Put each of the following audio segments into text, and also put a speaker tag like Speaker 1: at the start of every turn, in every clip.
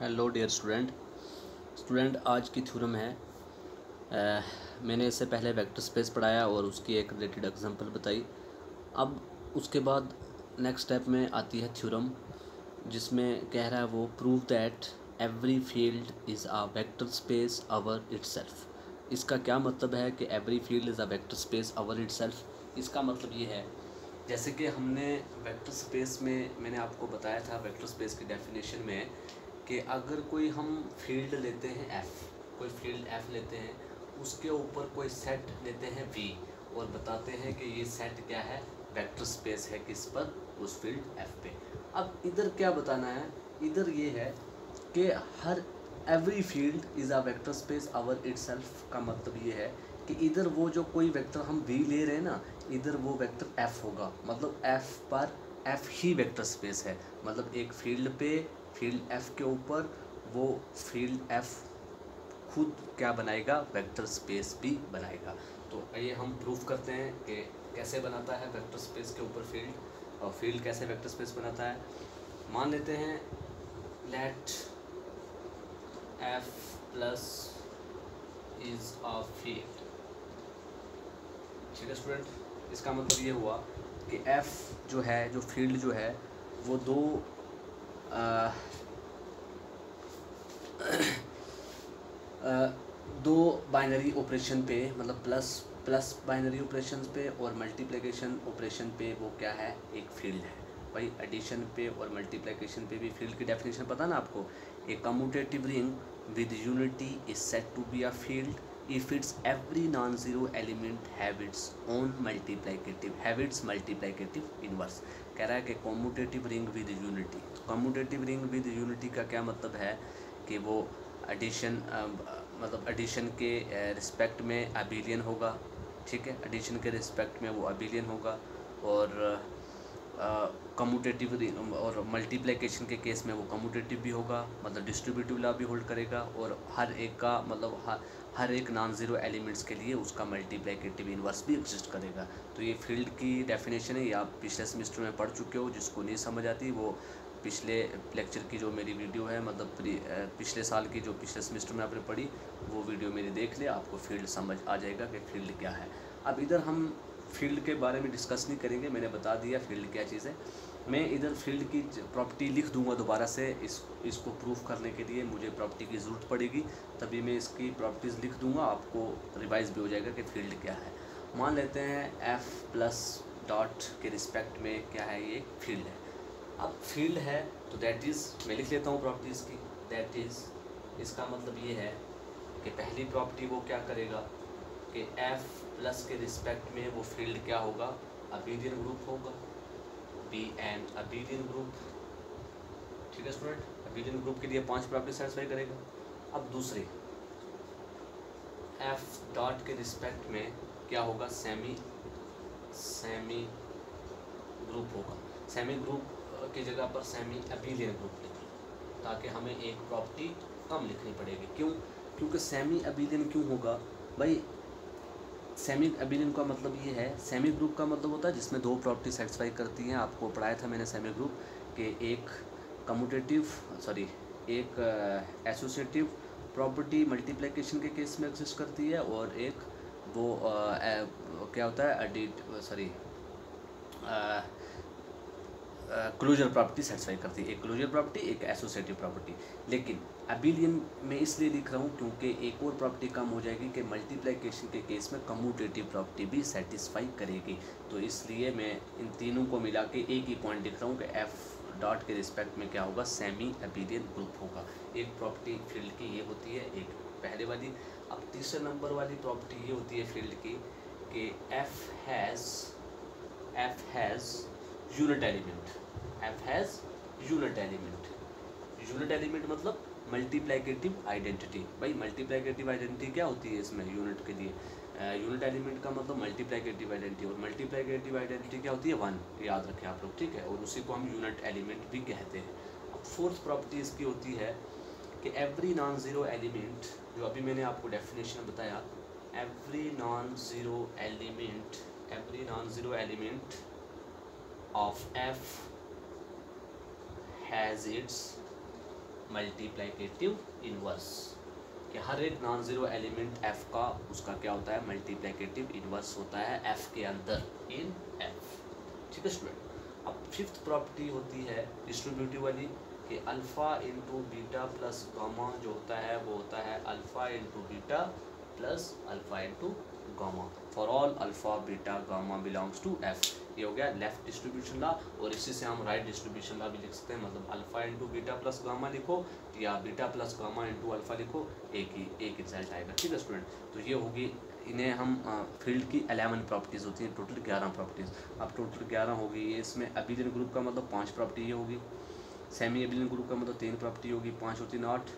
Speaker 1: Hello dear student student आज की theorem है आ, मैंने इससे पहले वेक्टर स्पेस पढ़ाया और उसकी एक रिलेटेड एग्जांपल बताई। अब उसके बाद नेक्स्ट स्टेप में आती है थ्योरम जिसमें कह रहा है वो prove that every field is a vector space over itself इसका क्या मतलब है कि every field is a vector space over itself इसका मतलब ये है जैसे कि हमने वेक्टर स्पेस में मैंने आपको बताया था वेक्टर स्पेस की डेफिनेशन में कि अगर कोई हम फ़ील्ड लेते हैं एफ़ कोई फ़ील्ड एफ़ लेते हैं, उसके ऊपर कोई सेट लेते हैं वी और बताते हैं कि ये सेट क्या है वेक्टर स्पेस है किस पर, उस फ़ील्ड एफ़ पे। अब इधर क्या बताना है? इधर ये है कि हर every field is a vector space over itself का मतलब ये है कि इधर वो जो कोई वेक्टर हम वी ले रहे हैं ना, इधर वो वेक्टर एफ़ होगा। मतलब एफ़ पर एफ़ ही वेक्टर स्पेस है। मतलब एक फ़ील्ड पे फ़ील्ड एफ़ के ऊपर, वो फ़ील्ड एफ़ खुद क्या बनाएगा? वेक्टर स्पेस भी बनाएगा। तो ये हम प्रूफ करते हैं कि कैसे बनाता है वेक्टर स्पेस के ऊपर फ़ील्ड और फ़ील्ड कैसे वेक्टर स्पेस बनाता है। मान लेते हैं let F plus is a field ठीक है स्टूडेंट इसका मतलब ये हुआ कि एफ़ जो है जो फ़ील्ड जो है वो दो आ, आ, दो बाइनरी ऑपरेशन पे मतलब प्लस प्लस बाइनरी ऑपरेशन पे और मल्टीप्लिकेशन ऑपरेशन पे वो क्या है एक फ़ील्ड है। भाई एडिशन पे और मल्टीप्लिकेशन पे भी फ़ील्ड की डेफिनेशन पता ना आपको? A commutative ring with unity is set to be a field if its every non zero element on multiplicative have its multiplicative inverse कह रहा है कि commutative ring with unity commutative ring with unity का क्या मतलब है? कि वो एडिशन मतलब एडिशन के रिस्पेक्ट में अबिलियन होगा, ठीक है? एडिशन के रिस्पेक्ट में वो अबिलियन होगा और कम्यूटेटिव और मल्टीप्लिकेशन के केस में वो कम्यूटेटिव भी होगा मतलब डिस्ट्रीब्यूटिव लॉ भी होल्ड करेगा और हर एक का मतलब हर एक नॉन ज़ीरो एलिमेंट्स के लिए उसका मल्टीप्लिकेटिव इन्वर्स भी एग्जिस्ट करेगा। तो ये फ़ील्ड की डेफिनेशन है, ये आप पिछले सेमेस्टर में पढ़ चुके हो, जिसको नहीं समझ आती, वो पिछले लेक्चर की जो मेरी वीडियो है मतलब पिछले साल की जो पिछले सेमेस्टर में आपने पढ़ी, वो वीडियो मेरी देख ले, आपको फ़ील्ड समझ आ जाएगा कि फ़ील्ड क्या है। अब इधर हम फ़ील्ड के बारे में डिस्कस नहीं करेंगे, मैंने बता दिया फ़ील्ड क्या चीज़ है। मैं इधर फ़ील्ड की प्रॉपर्टी लिख दूँगा दोबारा से, इस, इसको प्रूफ करने के लिए मुझे प्रॉपर्टी की ज़रूरत पड़ेगी, तभी मैं इसकी प्रॉपर्टीज़ लिख दूँगा, आपको रिवाइज भी हो जाएगा कि फ़ील्ड क्या है। मान लेते हैं एफ़ प्लस डॉट के रिस्पेक्ट में क्या है, ये फ़ील्ड है। अब फ़ील्ड है तो दैट इज़ मैं लिख लेता हूँ प्रॉपर्टीज़ की दैट इज़ इसका मतलब ये है कि पहली प्रॉपर्टी वो क्या करेगा, कि एफ़ प्लस के रिस्पेक्ट में वो फ़ील्ड क्या होगा अबीलियन ग्रुप होगा। बी एन अबीलियन ग्रुप ठीक है स्टूडेंट अबीलियन ग्रुप के लिए पाँच प्रॉपर्टी सेटिस्फाई करेगा। अब दूसरी। एफ़ डॉट के रिस्पेक्ट में क्या होगा? सेमी सेमी ग्रुप होगा। सेमी ग्रुप की जगह पर सेमी अबीलियन ग्रुप लिख, ताकि हमें एक प्रॉपर्टी कम लिखनी पड़ेगी। क्यों? क्योंकि सेमी अबीलियन क्यों होगा? भाई सेमी अबिलियन का मतलब ये है सेमी ग्रुप का मतलब होता है जिसमें दो प्रॉपर्टी सेटिस्फाई करती हैं। आपको पढ़ाया था मैंने सेमी ग्रुप के एक कम्यूटेटिव सॉरी एक एसोसिएटिव प्रॉपर्टी मल्टीप्लिकेशन के केस में एग्जिस्ट करती है और एक वो आ, आ, क्या होता है सॉरी क्लोजर प्रॉपर्टी सेटिस्फाई करती है। एक क्लोजर प्रॉपर्टी एक एसोसिएटिव प्रॉपर्टी लेकिन अबिलियन में इसलिए लिख रहा हूँ क्योंकि एक और प्रॉपर्टी कम हो जाएगी कि मल्टीप्लिकेशन के केस में कम्यूटेटिव प्रॉपर्टी भी सेटिस्फाई करेगी। तो इसलिए मैं इन तीनों को मिला के एक ही पॉइंट लिख रहा हूँ कि एफ़ डॉट के रिस्पेक्ट में क्या होगा? सेमी अबिलियन ग्रुप होगा। एक प्रॉपर्टी फ़ील्ड की ये होती है एक पहले वाली। अब तीसरे नंबर वाली प्रॉपर्टी ये होती है फ़ील्ड की कि F has F has unit element F has unit element unit element मतलब मल्टीप्लाइकेटिव आइडेंटिटी भाई मल्टीप्लाइकेटिव आइडेंटिटी क्या होती है इसमें यूनिट के लिए? यूनिट एलिमेंट का मतलब मल्टीप्लाइकेटिव आइडेंटिटी और मल्टीप्लाइकेटिव आइडेंटिटी क्या होती है? वन याद रखें आप लोग, ठीक है? और उसी को हम यूनिट एलिमेंट भी कहते हैं। अब फोर्थ प्रॉपर्टी इसकी होती है कि एवरी नॉन ज़ीरो एलिमेंट जो अभी मैंने आपको डेफिनेशन बताया every non zero element every non zero element of F has its multiplicative inverse कि हर एक नॉन ज़ीरो एलिमेंट एफ़ का, उसका क्या होता है? मल्टीप्लाइकेटिव इनवर्स होता है एफ़ के अंदर इन एफ़ ठीक है स्टूडेंट अब फिफ्थ प्रॉपर्टी होती है डिस्ट्रीब्यूटिव वाली कि alpha into beta plus gamma जो होता है, वो होता है alpha into beta plus alpha into gamma for all alpha beta gamma belongs to F ये हो गया लेफ़्ट डिस्ट्रीब्यूशन ला और इसी से हम राइट डिस्ट्रीब्यूशन ला भी लिख सकते हैं। मतलब alpha into beta plus gamma लिखो या beta plus gamma into alpha लिखो, एक ही, एक रिज़ल्ट आएगा ठीक है स्टूडेंट तो ये होगी, इन्हें हम फ़ील्ड की अलेवन प्रॉपर्टीज़ होती हैं टोटल ग्यारह प्रॉपर्टीज़ अब टोटल ग्यारह होगी ये इसमें अबिलियन ग्रुप का मतलब पाँच प्रॉपर्टी ये होगी। सेमी अबिलियन ग्रुप का मतलब तीन प्रॉपर्टी होगी, पाँच और तीन आठ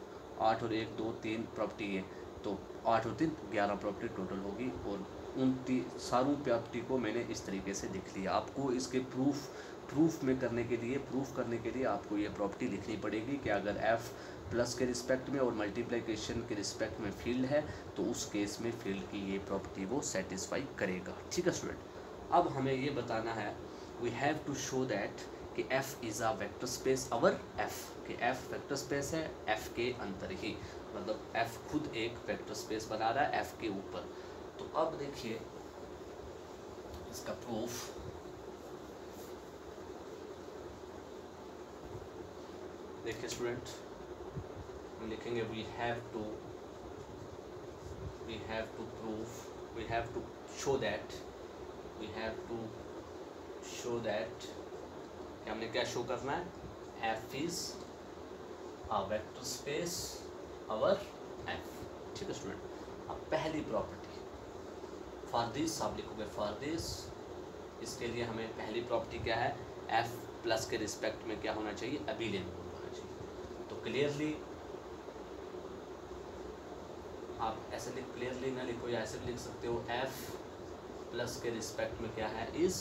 Speaker 1: आठ और एक, दो, तीन प्रॉपर्टी है तो आठ और तीन ग्यारह प्रॉपर्टी टोटल होगी और उन सारों प्रॉपर्टी को मैंने इस तरीके से लिख लिया। आपको इसके प्रूफ प्रूफ में करने के लिए प्रूफ करने के लिए आपको ये प्रॉपर्टी लिखनी पड़ेगी कि अगर एफ़ प्लस के रिस्पेक्ट में और मल्टीप्लिकेशन के रिस्पेक्ट में फ़ील्ड है तो उस केस में फ़ील्ड की ये प्रॉपर्टी वो सेटिस्फाई करेगा। ठीक है स्टूडेंट अब हमें ये बताना है we have to show that कि F is a vector space over F कि एफ़ वेक्टर स्पेस है एफ़ के अंदर ही। मतलब एफ़ खुद एक वेक्टर स्पेस बना रहा है एफ़ के ऊपर। तो अब देखिए, इसका प्रूफ देखिए स्टूडेंट लिखेंगे we have to we have to proof we have to show that we have to show that हमने क्या शो करना है? F is a vector space over F. ठीक है स्टूडेंट अब पहली प्रॉपर्टी फॉर दिस आप लिखोगे फॉर दिस इसके लिए हमें पहली प्रॉपर्टी क्या है? एफ़ प्लस के रिस्पेक्ट में क्या होना चाहिए? अबिलियन अबीलियन होना चाहिए। तो क्लियरली आप ऐसे लिख क्लियरली ना लिखो या ऐसे लिख सकते हो। एफ़ प्लस के रिस्पेक्ट में क्या है? इस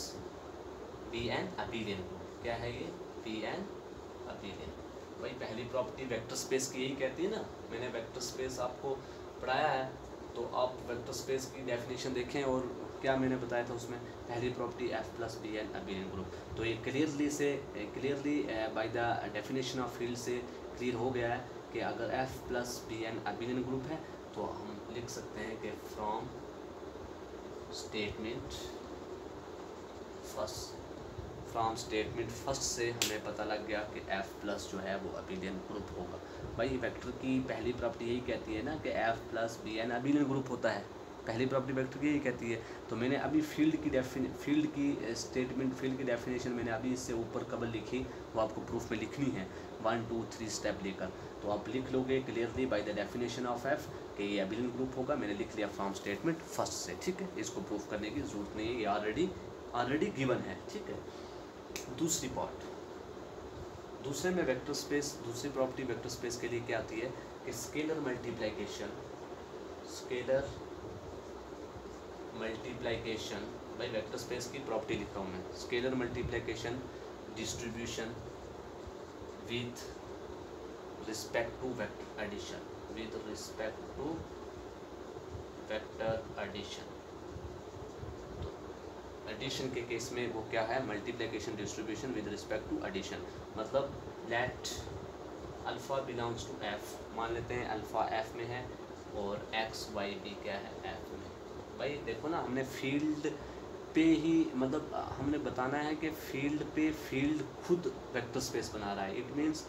Speaker 1: बी एन अबीलियन क्या है ये? बी एन अबीलियन भाई पहली प्रॉपर्टी वेक्टर स्पेस की यही कहती है ना, मैंने वेक्टर स्पेस आपको पढ़ाया है तो आप वेक्टर स्पेस की डेफिनेशन देखें और क्या मैंने बताया था उसमें, पहली property F plus be an abelian group तो ये क्लियरली से clearly by the definition of field से क्लियर हो गया है कि अगर F plus be an abelian group है तो हम लिख सकते हैं कि from statement first from statement first से हमें पता लग गया कि एफ़ प्लस जो है वो अबीलियन ग्रुप होगा। भाई वेक्टर की पहली प्रॉपर्टी यही कहती है ना कि F plus be an abelian group होता है। पहली प्रॉपर्टी वेक्टर की यही कहती है। तो मैंने अभी फ़ील्ड की डेफिन फ़ील्ड की स्टेटमेंट फ़ील्ड की डेफिनेशन मैंने अभी इससे ऊपर कबल लिखी, वो आपको प्रूफ में लिखनी है। वन टू थ्री स्टेप लेकर। तो आप लिख लोगे clearly by the definition of F कि ये अबिलियन ग्रुप होगा। मैंने लिख लिया फ्रॉम स्टेटमेंट फ़र्स्ट से, ठीक है? इसको प्रूफ करने की ज़रूरत नहीं है। ये ऑलरेडी ऑलरेडी गिवन है, ठीक है? दूसरी पार्ट दूसरे में वेक्टर स्पेस दूसरी प्रॉपर्टी वेक्टर स्पेस के लिए क्या आती है? कि स्केलर मल्टीप्लाइकेशन स्केलर मल्टीप्लाइकेशन भाई वेक्टर स्पेस की प्रॉपर्टी लिखता हूँ मैं. Scalar multiplication distribution with respect to vector addition with respect to vector addition addition के केस में वो क्या है? Multiplication distribution with respect to addition मतलब let alpha belongs to F मान लेते हैं अल्फ़ा एफ़ में है और एक्स वाई भी क्या है? एफ़ में. भाई, देखो ना, हमने फ़ील्ड पे ही मतलब हमने बताना है कि फ़ील्ड पे फ़ील्ड खुद वेक्टर स्पेस बना रहा है. इट मीन्स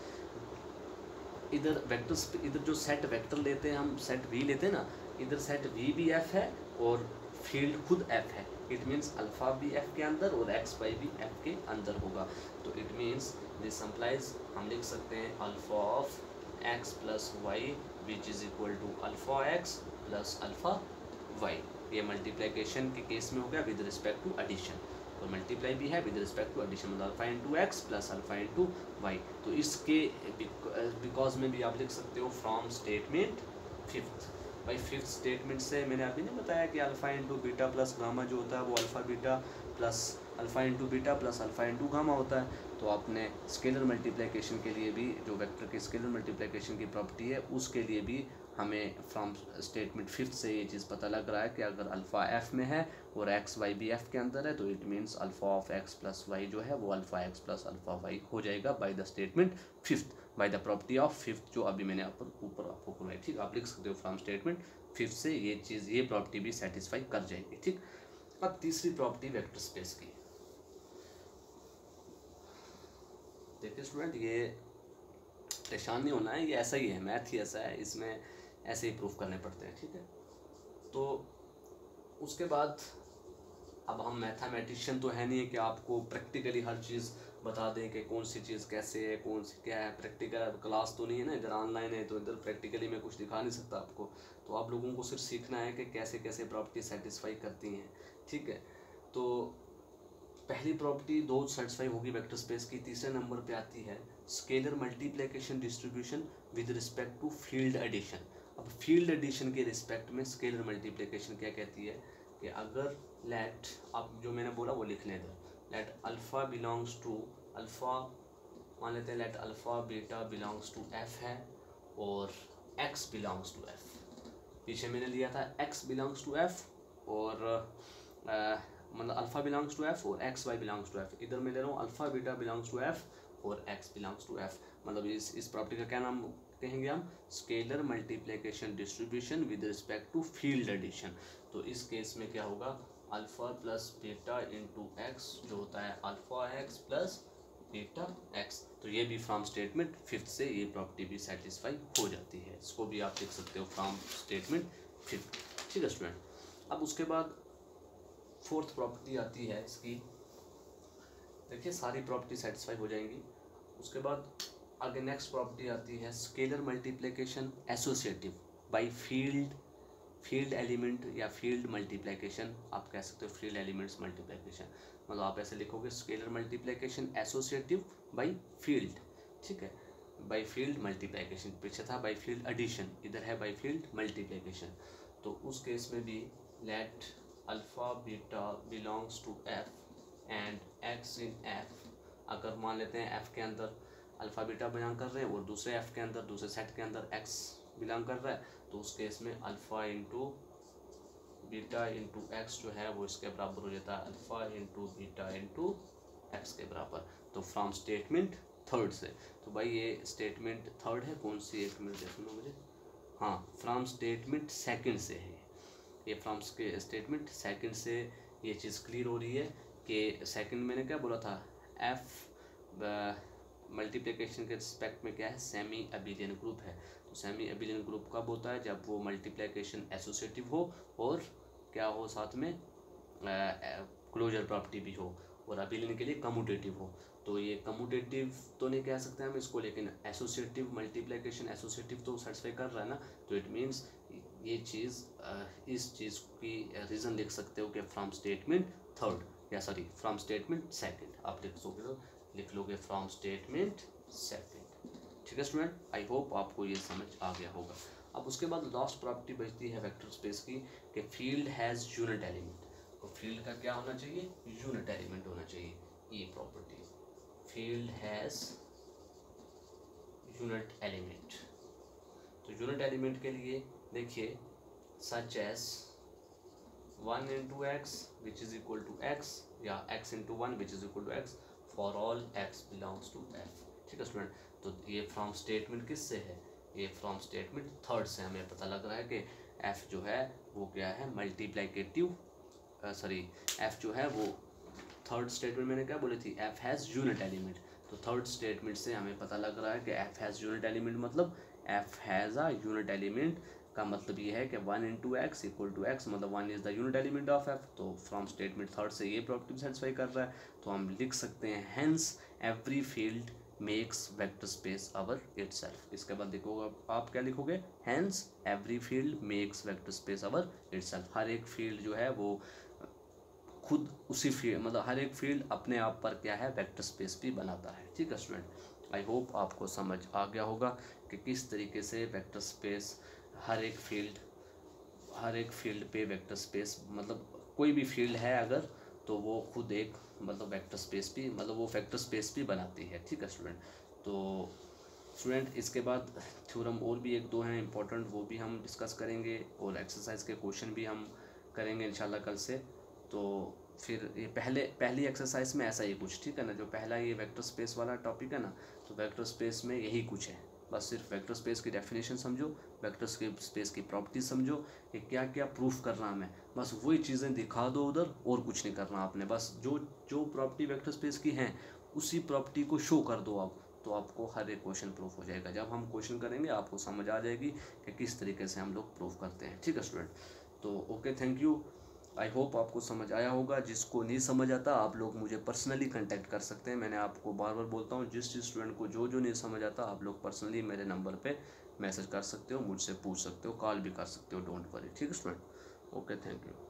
Speaker 1: इधर वेक्टर इधर जो सेट वेक्टर लेते हैं, हम सेट वी लेते हैं ना, इधर सेट वी भी एफ़ है और फ़ील्ड खुद एफ़ है. इट मीन्स अल्फ़ा भी एफ़ के अंदर और एक्स वाई भी एफ़ के अंदर होगा। तो इट मीन्स दिस अम्प्लाइज हम लिख सकते हैं alpha of x plus y which is equal to alpha x plus alpha y ये मल्टीप्लीकेशन के केस में हो गया विद रिस्पेक्ट टू एडिशन और मल्टीप्लाई भी है विद रिस्पेक्ट टू एडिशन मतलब alpha into x plus alpha into y तो इसके बिकॉज़ में भी आप लिख सकते हो फ्रॉम स्टेटमेंट फिफ्थ भाई फिफ्थ स्टेटमेंट से मैंने अभी नहीं बताया कि alpha into beta plus gamma जो होता है वो alpha beta plus alpha into beta plus alpha into gamma होता है। तो आपने स्केलर मल्टीप्लिकेशन के लिए भी, जो वेक्टर के स्केलर मल्टीप्लिकेशन की प्रॉपर्टी है, उसके लिए भी हमें फ्रॉम स्टेटमेंट फिफ्थ से ये चीज़ पता लग रहा है कि अगर अल्फ़ा एफ़ में है और एक्स वाई भी एफ़ के अंदर है तो it means alpha of x plus y जो है, वो alpha x plus alpha y हो जाएगा by the statement fifth by the property of fifth जो अभी मैंने आप ऊपर आपको करवाई ठीक? आप लिख सकते हो फ्रॉम स्टेटमेंट फिफ्थ से ये चीज़, ये प्रॉपर्टी भी सेटिस्फाई कर जाएगी, ठीक? अब तीसरी प्रॉपर्टी वेक्टर स्पेस की। देखिए स्टूडेंट ये परेशान नहीं होना है, ये ऐसा ही है मैथ ही ऐसा है, इसमें ऐसे ही प्रूफ करने पड़ते हैं, ठीक है? तो उसके बाद अब हम मैथमेटिशियन तो है नहीं है कि आपको प्रैक्टिकली हर चीज़ बता दें कि कौन सी चीज़ कैसे है, कौन सी क्या है प्रैक्टिकल अब क्लास तो नहीं है ना, इधर ऑनलाइन है तो इधर प्रैक्टिकली मैं कुछ दिखा नहीं सकता आपको। तो आप लोगों को सिर्फ़ सीखना है कि कैसे कैसे प्रॉपर्टी सेटिस्फाई करती हैं, ठीक है? तो पहली प्रॉपर्टी दो सेटिस्फाई होगी वेक्टर स्पेस की, तीसरे नंबर पे आती है scalar multiplication distribution with respect to field addition field addition के रिस्पेक्ट में स्केलर मल्टीप्लिकेशन क्या कहती है? कि अगर लेट अब जो मैंने बोला वो लिख लें इधर let alpha belongs to alpha मान लेते हैं let alpha beta belongs to F है और एक्स बिलोंग्स टू एफ़ पीछे मैंने लिया था एक्स बिलोंग्स टू एफ़ और मतलब अल्फ़ा बिलोंग्स टू एफ़ और x y belongs to F इधर मैं ले रहा हूँ alpha beta belongs to F और एक्स बिलोंग्स टू एफ़ मतलब इस इस प्रॉपर्टी का क्या नाम कहेंगे हम scalar multiplication distribution with respect to field addition तो इस केस में क्या होगा? Alpha plus beta into x जो होता है alpha x plus beta x तो ये भी फ्रॉम स्टेटमेंट फिफ्थ से ये प्रॉपर्टी भी सेटिस्फाई हो जाती है। इसको भी आप लिख सकते हो फ्रॉम स्टेटमेंट फिफ्थ ठीक है स्टूडेंट अब उसके बाद फोर्थ प्रॉपर्टी आती है इसकी। देखिए, सारी प्रॉपर्टी सेटिस्फाई हो जाएँगी। उसके बाद आगे नेक्स्ट प्रॉपर्टी आती है scalar multiplication associative by field field element या फ़ील्ड मल्टीप्लिकेशन आप कह सकते हो फ़ील्ड एलिमेंट्स मल्टीप्लिकेशन मतलब आप ऐसे लिखोगे scalar multiplication associative by field ठीक है? बाई फ़ील्ड मल्टीप्लिकेशन पीछे था बाई फ़ील्ड एडिशन इधर है बाई फ़ील्ड मल्टीप्लिकेशन तो उस केस में भी let alpha beta belongs to F and x in F अगर मान लेते हैं एफ़ के अंदर अल्फ़ा, बीटा बिलोंग कर रहे हैं और दूसरे एफ़ के अंदर, दूसरे सेट के अंदर एक्स बिलोंग कर रहा है तो उस केस में alpha into beta into x जो है, वो इसके बराबर हो जाता है alpha into beta into x के बराबर तो फ्रॉम स्टेटमेंट थर्ड से। तो भाई ये स्टेटमेंट थर्ड है, कौन सी एक मिनट देख लो मुझे? हाँ फ्रॉम स्टेटमेंट सेकंड से है। ये फ्रॉम स्टेटमेंट सेकंड से ये चीज़ क्लियर हो रही है कि सेकंड मैंने क्या बोला था? एफ़ मल्टीप्लिकेशन के रिस्पेक्ट में क्या है? सेमी अबिलियन ग्रुप है। तो सेमी अबिलियन ग्रुप कब होता है? जब वो मल्टीप्लिकेशन एसोसिएटिव हो और क्या हो साथ में? क्लोजर प्रॉपर्टी भी हो और अबिलियन के लिए कमोडेटिव हो। तो ये कमोडेटिव तो नहीं कह सकते हम इसको, लेकिन एसोसिएटिव मल्टीप्लिकेशन एसोसिएटिव तो सेटिस्फाई कर रहा है ना? तो इट मीन्स ये चीज़ इस चीज़ की रीज़न लिख सकते हो कि फ्रॉम स्टेटमेंट थर्ड या सॉरी फ्रॉम स्टेटमेंट सेकंड आप लिख सोगे लिख लोगे फ्रॉम स्टेटमेंट सेकंड ठीक है स्टूडेंट आई होप आपको ये समझ आ गया होगा। अब उसके बाद लास्ट प्रॉपर्टी बचती है वेक्टर स्पेस की कि फ़ील्ड हैज़ यूनिट एलिमेंट तो फ़ील्ड का क्या होना चाहिए? यूनिट एलिमेंट होना चाहिए। ये property field has unit element तो यूनिट एलिमेंट के लिए देखिए such as one into x which is equal to x या x into one which is equal to x for all x belongs to F ठीक है student तो ये from statement किस से है? ये फ्रॉम स्टेटमेंट थर्ड से हमें पता लग रहा है कि एफ़ जो है, वो क्या है? मल्टीप्लाइकेटिव सॉरी एफ़ जो है, वो थर्ड स्टेटमेंट मैंने क्या बोली थी? एफ़ हैज़ यूनिट एलिमेंट तो थर्ड स्टेटमेंट से हमें पता लग रहा है कि एफ़ हैज़ यूनिट एलिमेंट मतलब F has a unit element का मतलब ये है कि one into x equal to x मतलब one is the unit element of F तो फ्रॉम स्टेटमेंट थर्ड से ये प्रॉपर्टी सेटिस्फाई कर रहा है। तो हम लिख सकते हैं hence every field makes vector space over itself इसके बाद देखो आप क्या लिखोगे? Hence every field makes vector space over itself हर एक फ़ील्ड जो है वो, खुद उसी फ़ील्ड मतलब हर एक फ़ील्ड अपने आप पर क्या है वेक्टर स्पेस भी बनाता है। ठीक है स्टूडेंट आई होप आपको समझ आ गया होगा कि किस तरीके से वेक्टर स्पेस हर एक फ़ील्ड, हर एक फ़ील्ड पे वेक्टर स्पेस मतलब कोई भी फ़ील्ड है अगर तो वो खुद एक मतलब वेक्टर स्पेस भी मतलब वो वेक्टर स्पेस भी बनाती है, ठीक है स्टूडेंट? तो स्टूडेंट, इसके बाद थ्योरम और भी एक दो हैं इंपॉर्टेंट वो भी हम डिस्कस करेंगे और एक्सरसाइज के क्वेश्चन भी हम करेंगे इंशाल्लाह कल से। तो फिर ये पहले, पहली एक्सरसाइज में ऐसा ही कुछ, ठीक है ना? जो पहला ये वेक्टर स्पेस वाला टॉपिक है ना तो वेक्टर स्पेस में यही कुछ है। बस सिर्फ़ वेक्टर स्पेस की डेफिनेशन समझो, वेक्टर स्पेस की प्रॉपर्टी समझो, कि क्या क्या प्रूफ करना हमें। बस वही चीज़ें दिखा दो उधर, और कुछ नहीं करना आपने। बस जो जो प्रॉपर्टी वेक्टर स्पेस की हैं, उसी प्रॉपर्टी को शो कर दो आप तो आपको हर एक क्वेश्चन प्रूफ हो जाएगा। जब हम क्वेश्चन करेंगे, आपको समझ आ जाएगी कि किस तरीके से हम लोग प्रूफ करते हैं। ठीक है स्टूडेंट तो okay thank you I hope आपको समझ आया होगा। जिसको नहीं समझ आता, आप लोग मुझे पर्सनली कांटेक्ट कर सकते हैं। मैंने आपको बार बार बोलता हूँ जिस जिस स्टूडेंट को जो जो नहीं समझ आता, आप लोग पर्सनली मेरे नंबर पे मैसेज कर सकते हो, मुझसे पूछ सकते हो कॉल भी कर सकते हो डोंट वरी ठीक है स्टूडेंट ओके थैंक यू